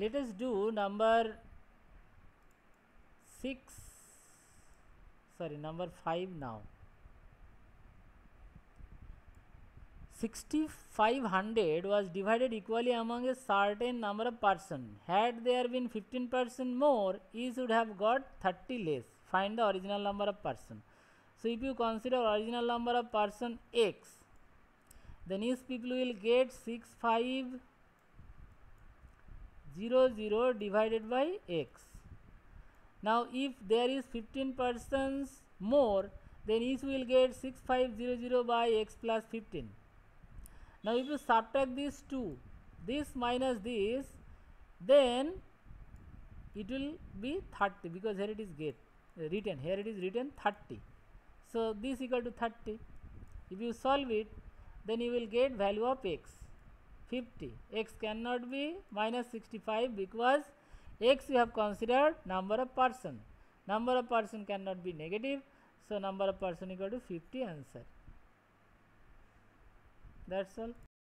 let us do number 6 sorry number 5 now. 6500 was divided equally among a certain number of person. Had there been 15 person more each would have got 30 less. Find the original number of person. So if you consider original number of person x then each people will get 6500 divided by x. Now if there is 15 persons more then each will get 6500 by x plus 15 now if you subtract these two this minus this then it will be 30 because here it is get uh, written. Here it is written 30 so this equal to 30 if you solve it then you will get value of x 50 x cannot be minus 65 because x we have considered number of person. Number of person cannot be negative. So number of person equal to 50 answer. That's all